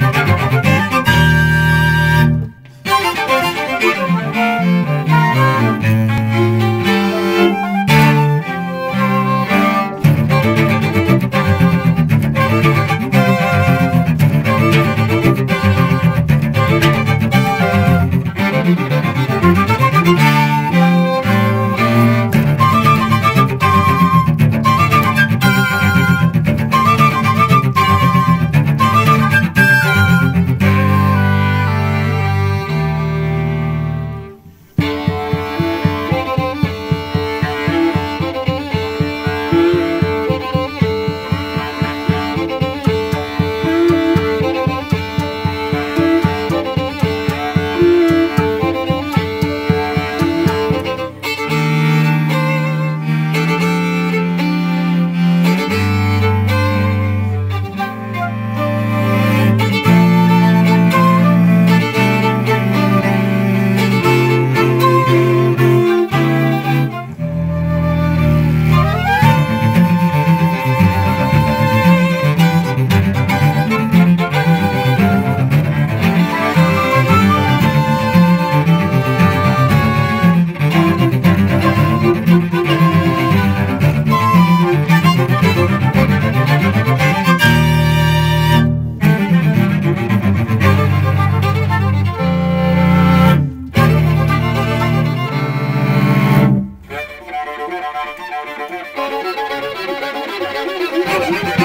Música Música